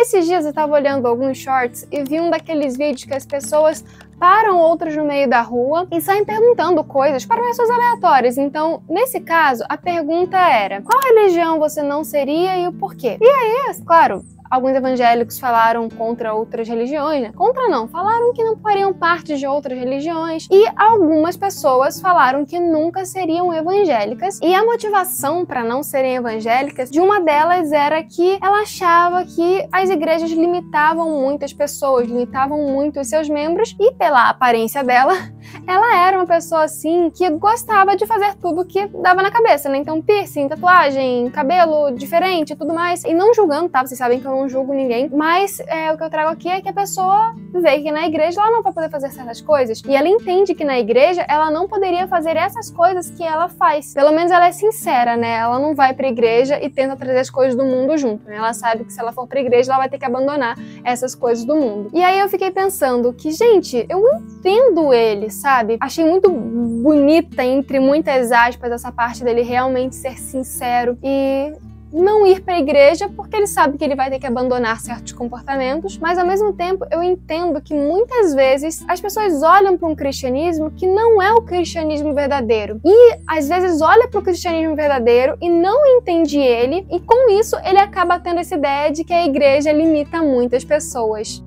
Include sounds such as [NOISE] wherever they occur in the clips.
Esses dias eu estava olhando alguns shorts e vi um daqueles vídeos que as pessoas param outros no meio da rua e saem perguntando coisas para pessoas aleatórias. Então, nesse caso, a pergunta era: qual religião você não seria e o porquê? E aí, claro, alguns evangélicos falaram contra outras religiões, né? Contra não, falaram que não fariam parte de outras religiões e algumas pessoas falaram que nunca seriam evangélicas. E a motivação para não serem evangélicas, de uma delas era que ela achava que as igrejas limitavam muito as pessoas, limitavam muito os seus membros e pela aparência dela, [LAUGHS] ela era uma pessoa assim que gostava de fazer tudo que dava na cabeça, né? Então piercing, tatuagem, cabelo diferente, tudo mais. E não julgando, tá? Vocês sabem que eu não julgo ninguém, mas é, o que eu trago aqui é que a pessoa vê que na igreja ela não vai poder fazer certas coisas e ela entende que na igreja ela não poderia fazer essas coisas que ela faz. Pelo menos ela é sincera, né? Ela não vai pra igreja e tenta trazer as coisas do mundo junto, né? Ela sabe que se ela for pra igreja ela vai ter que abandonar essas coisas do mundo. E aí eu fiquei pensando que, gente, eu entendo ele, sabe? Achei muito bonita, entre muitas aspas, essa parte dele realmente ser sincero e não ir para a igreja porque ele sabe que ele vai ter que abandonar certos comportamentos, mas ao mesmo tempo eu entendo que muitas vezes as pessoas olham para um cristianismo que não é o cristianismo verdadeiro e às vezes olha para o cristianismo verdadeiro e não entende ele e com isso ele acaba tendo essa ideia de que a igreja limita muitas pessoas.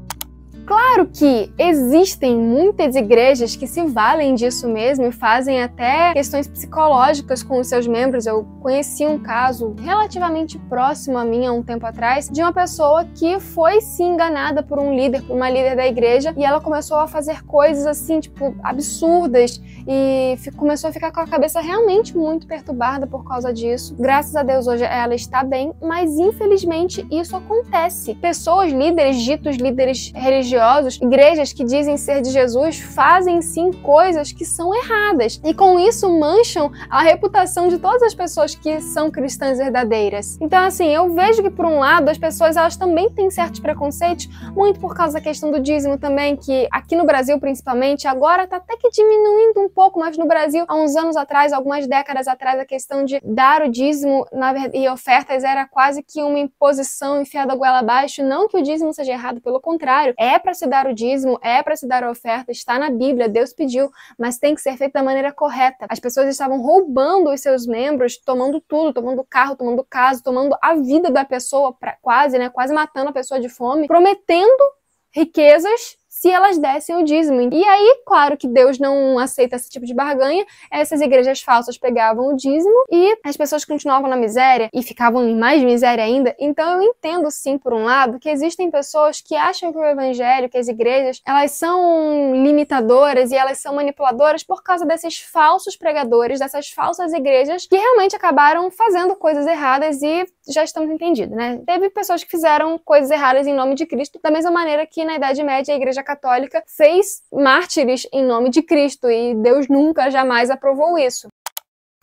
Claro que existem muitas igrejas que se valem disso mesmo e fazem até questões psicológicas com os seus membros. Eu conheci um caso relativamente próximo a mim há um tempo atrás de uma pessoa que foi se enganada por um líder, por uma líder da igreja, e ela começou a fazer coisas assim, tipo, absurdas e começou a ficar com a cabeça realmente muito perturbada por causa disso. Graças a Deus hoje ela está bem, mas infelizmente isso acontece. Pessoas, líderes, ditos líderes religiosos religiosos, igrejas que dizem ser de Jesus, fazem sim coisas que são erradas e com isso mancham a reputação de todas as pessoas que são cristãs verdadeiras. Então, assim, eu vejo que por um lado as pessoas elas também têm certos preconceitos, muito por causa da questão do dízimo também, que aqui no Brasil principalmente agora tá até que diminuindo um pouco, mas no Brasil há uns anos atrás, algumas décadas atrás, a questão de dar o dízimo na, e ofertas era quase que uma imposição enfiada goela abaixo. Não que o dízimo seja errado, pelo contrário, é para se dar o dízimo, é para se dar a oferta, está na Bíblia, Deus pediu, mas tem que ser feito da maneira correta. As pessoas estavam roubando os seus membros, tomando tudo, tomando carro, tomando casa, tomando a vida da pessoa, pra, quase, né, quase matando a pessoa de fome, prometendo riquezas se elas dessem o dízimo. E aí, claro que Deus não aceita esse tipo de barganha, essas igrejas falsas pegavam o dízimo e as pessoas continuavam na miséria e ficavam em mais miséria ainda. Então eu entendo sim, por um lado, que existem pessoas que acham que o evangelho, que as igrejas, elas são limitadoras e elas são manipuladoras por causa desses falsos pregadores, dessas falsas igrejas que realmente acabaram fazendo coisas erradas e já estamos entendidos, né? Teve pessoas que fizeram coisas erradas em nome de Cristo, da mesma maneira que na Idade Média a Igreja Católica fez mártires em nome de Cristo e Deus nunca, jamais aprovou isso.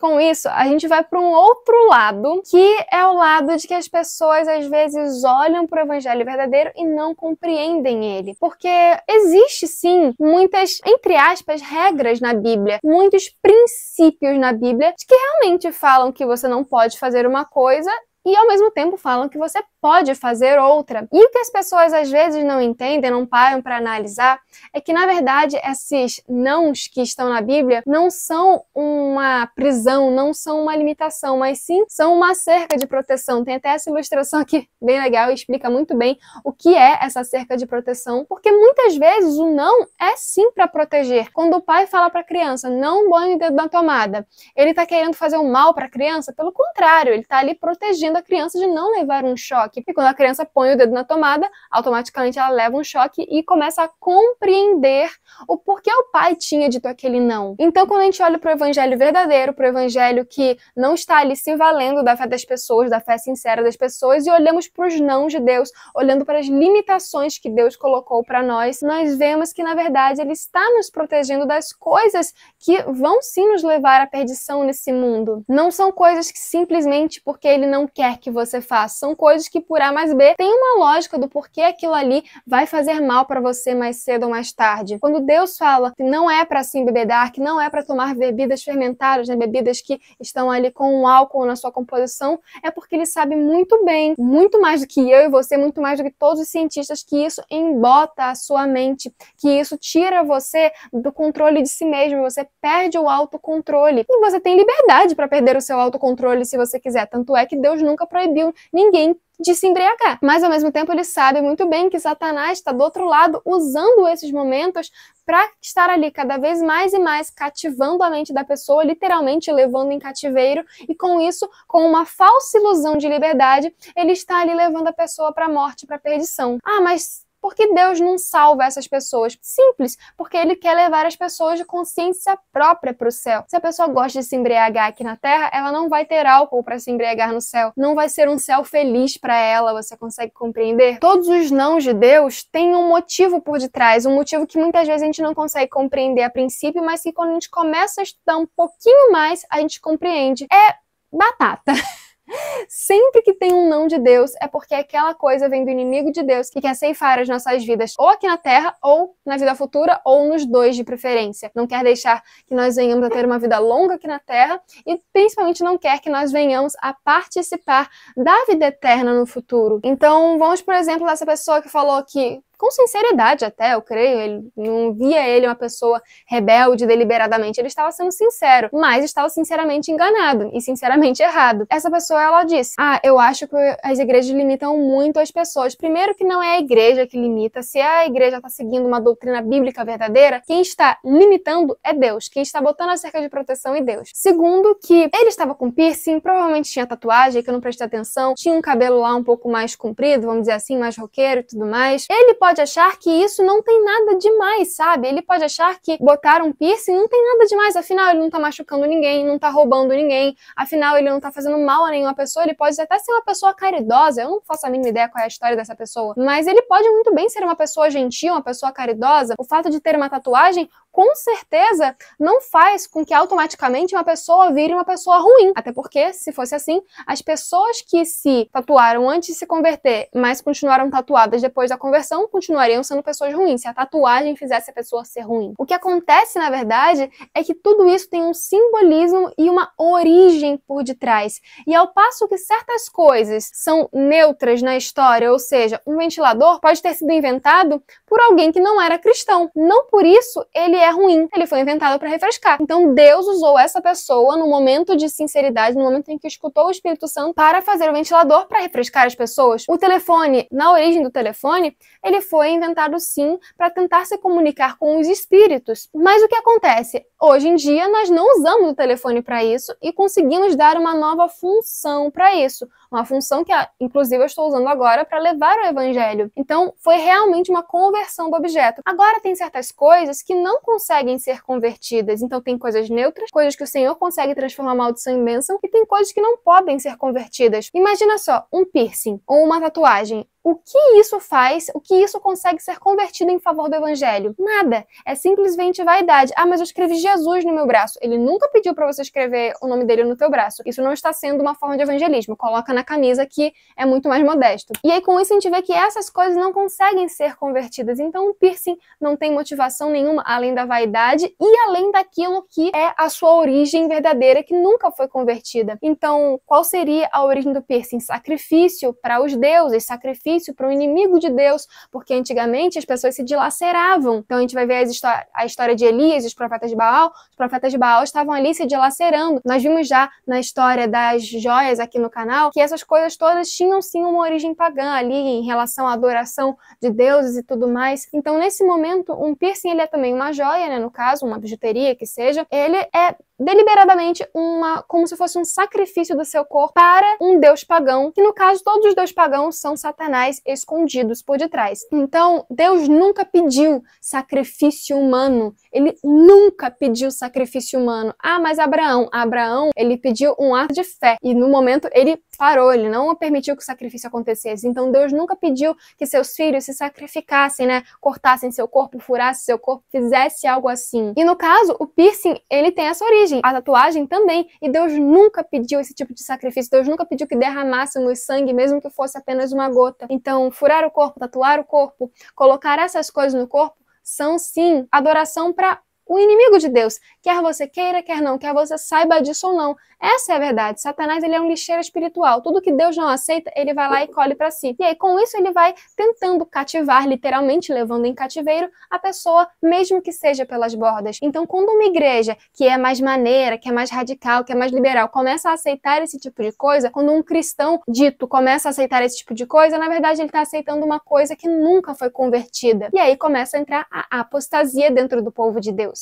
Com isso, a gente vai para um outro lado, que é o lado de que as pessoas às vezes olham para o evangelho verdadeiro e não compreendem ele. Porque existe sim muitas, entre aspas, regras na Bíblia, muitos princípios na Bíblia que realmente falam que você não pode fazer uma coisa e ao mesmo tempo falam que você pode fazer outra. E o que as pessoas às vezes não entendem, não param para analisar, é que na verdade esses nãos que estão na Bíblia não são uma prisão, não são uma limitação, mas sim são uma cerca de proteção. Tem até essa ilustração aqui bem legal e explica muito bem o que é essa cerca de proteção, porque muitas vezes o não é sim para proteger. Quando o pai fala para a criança, não banhe o dedo na tomada, ele está querendo fazer o um mal para a criança? Pelo contrário, ele está ali protegendo a criança de não levar um choque. E quando a criança põe o dedo na tomada, automaticamente ela leva um choque e começa a compreender o porquê o pai tinha dito aquele não. Então, quando a gente olha para o evangelho verdadeiro, para o evangelho que não está ali se valendo da fé das pessoas, da fé sincera das pessoas, e olhamos para os não de Deus, olhando para as limitações que Deus colocou para nós, nós vemos que na verdade Ele está nos protegendo das coisas que vão sim nos levar à perdição nesse mundo. Não são coisas que simplesmente porque Ele não quer quer que você faça. São coisas que por A mais B tem uma lógica do porquê aquilo ali vai fazer mal para você mais cedo ou mais tarde. Quando Deus fala que não é para se embebedar, que não é para tomar bebidas fermentadas, né, bebidas que estão ali com o álcool na sua composição, é porque ele sabe muito bem, muito mais do que eu e você, muito mais do que todos os cientistas, que isso embota a sua mente, que isso tira você do controle de si mesmo, você perde o autocontrole. E você tem liberdade para perder o seu autocontrole se você quiser. Tanto é que Deus nunca proibiu ninguém de se embriagar. Mas ao mesmo tempo ele sabe muito bem que Satanás está do outro lado usando esses momentos para estar ali cada vez mais e mais cativando a mente da pessoa, literalmente levando em cativeiro e com isso, com uma falsa ilusão de liberdade, ele está ali levando a pessoa para a morte, para a perdição. Ah, mas por que Deus não salva essas pessoas? Simples, porque Ele quer levar as pessoas de consciência própria para o céu. Se a pessoa gosta de se embriagar aqui na terra, ela não vai ter álcool para se embriagar no céu. Não vai ser um céu feliz para ela. Você consegue compreender? Todos os não de Deus têm um motivo por detrás, um motivo que muitas vezes a gente não consegue compreender a princípio, mas que quando a gente começa a estudar um pouquinho mais, a gente compreende. É batata. [LAUGHS] Sempre que tem um não de Deus, é porque aquela coisa vem do inimigo de Deus que quer ceifar as nossas vidas, ou aqui na terra, ou na vida futura, ou nos dois de preferência. Não quer deixar que nós venhamos a ter uma vida longa aqui na terra e principalmente não quer que nós venhamos a participar da vida eterna no futuro. Então, vamos, por exemplo, dessa pessoa que falou que com sinceridade até, eu creio, ele não via ele uma pessoa rebelde deliberadamente, ele estava sendo sincero, mas estava sinceramente enganado e sinceramente errado. Essa pessoa, ela disse: "Ah, eu acho que as igrejas limitam muito as pessoas. Primeiro que não é a igreja que limita, se a igreja está seguindo uma doutrina bíblica verdadeira, quem está limitando é Deus, quem está botando a cerca de proteção é Deus. Segundo que ele estava com piercing, provavelmente tinha tatuagem, que eu não prestei atenção, tinha um cabelo lá um pouco mais comprido, vamos dizer assim, mais roqueiro e tudo mais. Ele pode pode achar que isso não tem nada demais, sabe? Ele pode achar que botar um piercing não tem nada demais, afinal ele não tá machucando ninguém, não tá roubando ninguém, afinal ele não tá fazendo mal a nenhuma pessoa, ele pode até ser uma pessoa caridosa, eu não faço a mínima ideia qual é a história dessa pessoa, mas ele pode muito bem ser uma pessoa gentil, uma pessoa caridosa. O fato de ter uma tatuagem com certeza não faz com que automaticamente uma pessoa vire uma pessoa ruim. Até porque, se fosse assim, as pessoas que se tatuaram antes de se converter, mas continuaram tatuadas depois da conversão, continuariam sendo pessoas ruins, se a tatuagem fizesse a pessoa ser ruim. O que acontece, na verdade, é que tudo isso tem um simbolismo e uma origem por detrás. E ao passo que certas coisas são neutras na história, ou seja, um ventilador pode ter sido inventado por alguém que não era cristão. Não por isso ele é ruim, ele foi inventado para refrescar. Então Deus usou essa pessoa no momento de sinceridade, no momento em que escutou o Espírito Santo para fazer o ventilador para refrescar as pessoas. O telefone, na origem do telefone, ele foi inventado sim para tentar se comunicar com os espíritos. Mas o que acontece? Hoje em dia nós não usamos o telefone para isso e conseguimos dar uma nova função para isso, uma função que inclusive eu estou usando agora para levar o evangelho. Então foi realmente uma conversão do objeto. Agora tem certas coisas que não conseguem ser convertidas. Então tem coisas neutras, coisas que o Senhor consegue transformar maldição em bênção, e tem coisas que não podem ser convertidas. Imagina só, um piercing ou uma tatuagem o que isso faz? O que isso consegue ser convertido em favor do evangelho? Nada. É simplesmente vaidade. Ah, mas eu escrevi Jesus no meu braço. Ele nunca pediu para você escrever o nome dele no teu braço. Isso não está sendo uma forma de evangelismo. Coloca na camisa que é muito mais modesto. E aí com isso a gente vê que essas coisas não conseguem ser convertidas. Então o piercing não tem motivação nenhuma além da vaidade e além daquilo que é a sua origem verdadeira que nunca foi convertida. Então, qual seria a origem do piercing? Sacrifício para os deuses, sacrifício para o inimigo de Deus, porque antigamente as pessoas se dilaceravam. Então a gente vai ver a história de Elias e os profetas de Baal. Os profetas de Baal estavam ali se dilacerando. Nós vimos já na história das joias aqui no canal que essas coisas todas tinham sim uma origem pagã ali em relação à adoração de deuses e tudo mais. Então nesse momento um piercing ele é também uma joia, né, no caso, uma bijuteria que seja. Ele é deliberadamente uma como se fosse um sacrifício do seu corpo para um deus pagão, que no caso todos os deuses pagãos são satanás escondidos por detrás. Então, Deus nunca pediu sacrifício humano. Ele nunca pediu sacrifício humano. Ah, mas Abraão, Abraão, ele pediu um ato de fé e no momento ele parou, ele não permitiu que o sacrifício acontecesse. Então Deus nunca pediu que seus filhos se sacrificassem, né? Cortassem seu corpo, furassem seu corpo, fizesse algo assim. E no caso, o piercing, ele tem essa origem, a tatuagem também. E Deus nunca pediu esse tipo de sacrifício. Deus nunca pediu que derramássemos sangue, mesmo que fosse apenas uma gota. Então, furar o corpo, tatuar o corpo, colocar essas coisas no corpo são sim adoração para o inimigo de Deus, quer você queira, quer não, quer você saiba disso ou não. Essa é a verdade. Satanás ele é um lixeiro espiritual. Tudo que Deus não aceita, ele vai lá e colhe para si. E aí com isso ele vai tentando cativar, literalmente levando em cativeiro a pessoa, mesmo que seja pelas bordas. Então quando uma igreja que é mais maneira, que é mais radical, que é mais liberal, começa a aceitar esse tipo de coisa, quando um cristão dito começa a aceitar esse tipo de coisa, na verdade ele está aceitando uma coisa que nunca foi convertida. E aí começa a entrar a apostasia dentro do povo de Deus.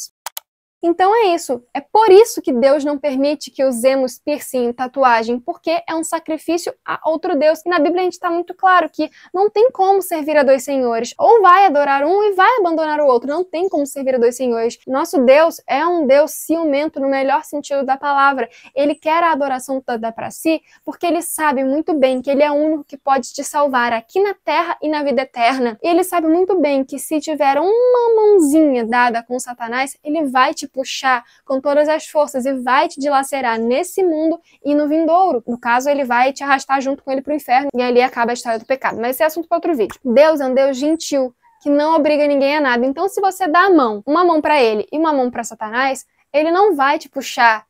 Então é isso. É por isso que Deus não permite que usemos piercing, tatuagem, porque é um sacrifício a outro Deus. E na Bíblia a gente está muito claro que não tem como servir a dois senhores. Ou vai adorar um e vai abandonar o outro. Não tem como servir a dois senhores. Nosso Deus é um Deus ciumento no melhor sentido da palavra. Ele quer a adoração toda para si, porque ele sabe muito bem que ele é o único que pode te salvar aqui na terra e na vida eterna. E ele sabe muito bem que se tiver uma mãozinha dada com Satanás, ele vai te puxar com todas as forças e vai te dilacerar nesse mundo e no vindouro. No caso, ele vai te arrastar junto com ele para o inferno e ali acaba a história do pecado. Mas esse é assunto para outro vídeo. Deus é um Deus gentil que não obriga ninguém a nada. Então, se você dá a mão, uma mão para ele e uma mão para Satanás, ele não vai te puxar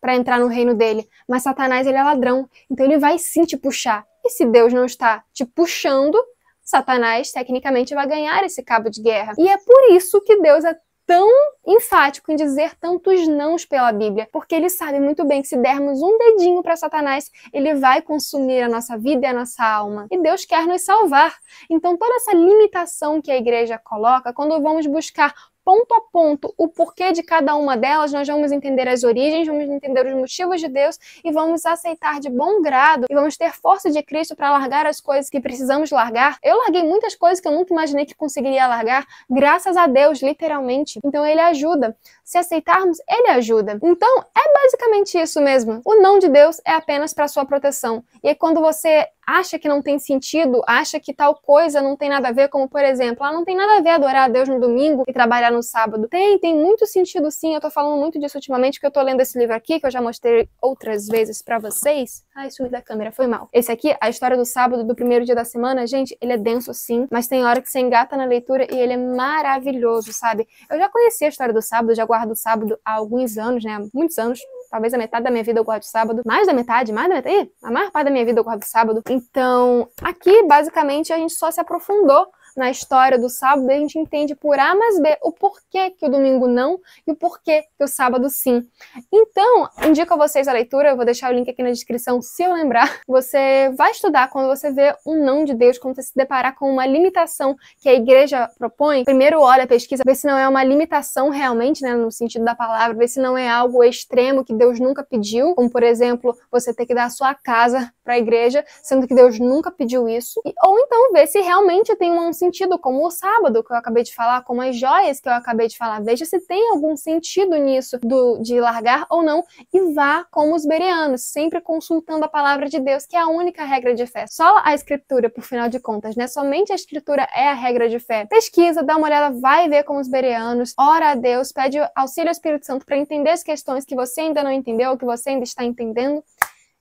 para entrar no reino dele. Mas Satanás, ele é ladrão, então ele vai sim te puxar. E se Deus não está te puxando, Satanás tecnicamente vai ganhar esse cabo de guerra. E é por isso que Deus é tão enfático em dizer tantos nãos pela Bíblia, porque ele sabe muito bem que se dermos um dedinho para Satanás, ele vai consumir a nossa vida e a nossa alma. E Deus quer nos salvar. Então, toda essa limitação que a igreja coloca, quando vamos buscar ponto a ponto o porquê de cada uma delas, nós vamos entender as origens, vamos entender os motivos de Deus e vamos aceitar de bom grado e vamos ter força de Cristo para largar as coisas que precisamos largar. Eu larguei muitas coisas que eu nunca imaginei que conseguiria largar, graças a Deus, literalmente. Então ele ajuda. Se aceitarmos, ele ajuda. Então é basicamente isso mesmo. O não de Deus é apenas para sua proteção. E aí, quando você acha que não tem sentido, acha que tal coisa não tem nada a ver, como por exemplo, ah, não tem nada a ver adorar a Deus no domingo e trabalhar no sábado. Tem, tem muito sentido sim. Eu tô falando muito disso ultimamente, que eu tô lendo esse livro aqui, que eu já mostrei outras vezes para vocês. Ai, sumi da câmera, foi mal. Esse aqui, a história do sábado, do primeiro dia da semana, gente, ele é denso sim, mas tem hora que você engata na leitura e ele é maravilhoso, sabe? Eu já conheci a história do sábado, já guardo o sábado há alguns anos, né? Muitos anos talvez a metade da minha vida eu guardo sábado, mais da metade, mais da metade, a maior parte da minha vida eu guardo sábado. Então, aqui basicamente a gente só se aprofundou na história do sábado, a gente entende por A mais B o porquê que o domingo não e o porquê que o sábado sim. Então, indico a vocês a leitura, eu vou deixar o link aqui na descrição se eu lembrar. Você vai estudar quando você vê um não de Deus, quando você se deparar com uma limitação que a igreja propõe. Primeiro olha, pesquisa, vê se não é uma limitação realmente, né, no sentido da palavra, vê se não é algo extremo que Deus nunca pediu, como por exemplo, você ter que dar a sua casa para a igreja, sendo que Deus nunca pediu isso. Ou então vê se realmente tem um sentido, como o sábado que eu acabei de falar, como as joias que eu acabei de falar. Veja se tem algum sentido nisso do, de largar ou não e vá como os bereanos, sempre consultando a palavra de Deus, que é a única regra de fé. Só a escritura, por final de contas, né? Somente a escritura é a regra de fé. Pesquisa, dá uma olhada, vai ver como os bereanos, ora a Deus, pede auxílio ao Espírito Santo para entender as questões que você ainda não entendeu, que você ainda está entendendo.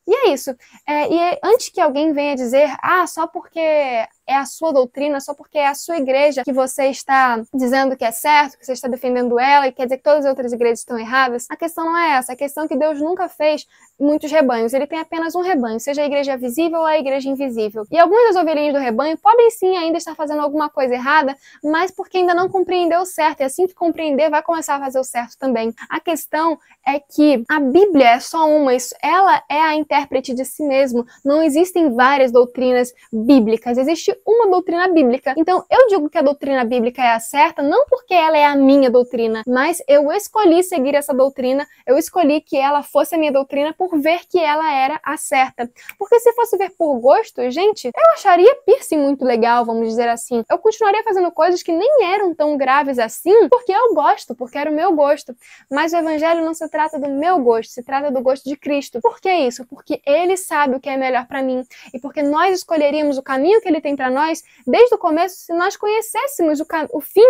E é isso. É, e antes que alguém venha dizer, ah, só porque é a sua doutrina, só porque é a sua igreja que você está dizendo que é certo, que você está defendendo ela e quer dizer que todas as outras igrejas estão erradas. A questão não é essa. A questão é que Deus nunca fez muitos rebanhos. Ele tem apenas um rebanho, seja a igreja visível ou a igreja invisível. E algumas das ovelhinhas do rebanho podem sim ainda estar fazendo alguma coisa errada, mas porque ainda não compreendeu o certo. E assim que compreender, vai começar a fazer o certo também. A questão é que a Bíblia é só uma, ela é a intérprete de si mesmo. Não existem várias doutrinas bíblicas, existe uma doutrina bíblica. Então, eu digo que a doutrina bíblica é a certa, não porque ela é a minha doutrina, mas eu escolhi seguir essa doutrina, eu escolhi que ela fosse a minha doutrina por ver que ela era a certa. Porque se fosse ver por gosto, gente, eu acharia piercing muito legal, vamos dizer assim. Eu continuaria fazendo coisas que nem eram tão graves assim, porque eu gosto, porque era o meu gosto. Mas o evangelho não se trata do meu gosto, se trata do gosto de Cristo. Por que isso? Porque ele sabe o que é melhor para mim e porque nós escolheríamos o caminho que ele tem para nós desde o começo se nós conhecêssemos o, o fim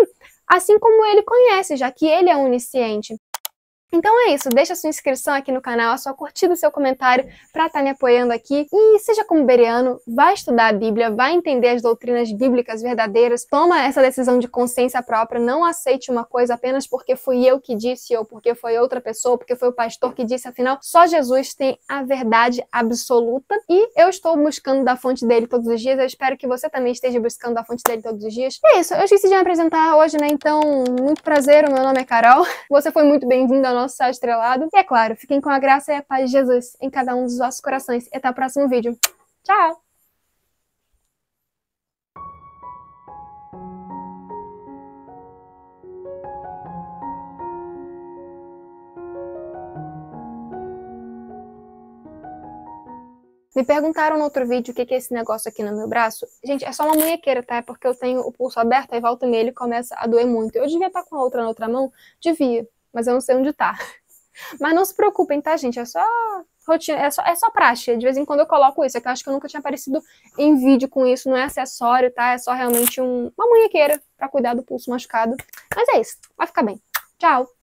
assim como ele conhece, já que ele é onisciente. Então é isso, deixa sua inscrição aqui no canal, a sua curtida, seu comentário para estar tá me apoiando aqui. E seja como beriano, vai estudar a Bíblia, vai entender as doutrinas bíblicas verdadeiras, toma essa decisão de consciência própria, não aceite uma coisa apenas porque fui eu que disse ou porque foi outra pessoa, porque foi o pastor que disse, afinal, só Jesus tem a verdade absoluta e eu estou buscando da fonte dele todos os dias, eu espero que você também esteja buscando da fonte dele todos os dias. E é isso, eu esqueci de me apresentar hoje, né? Então, muito prazer, o meu nome é Carol, [LAUGHS] você foi muito bem-vindo ao nosso céu estrelado. E é claro, fiquem com a graça e a paz de Jesus em cada um dos vossos corações. E até o próximo vídeo. Tchau! Me perguntaram no outro vídeo o que é esse negócio aqui no meu braço. Gente, é só uma munhequeira, tá? É porque eu tenho o pulso aberto, aí volta nele e começa a doer muito. Eu devia estar com a outra na outra mão? Devia mas eu não sei onde tá. [LAUGHS] Mas não se preocupem, tá, gente? É só rotina, é só, é só praxe. De vez em quando eu coloco isso. É que eu acho que eu nunca tinha aparecido em vídeo com isso. Não é acessório, tá? É só realmente um, uma munhequeira pra cuidar do pulso machucado. Mas é isso. Vai ficar bem. Tchau!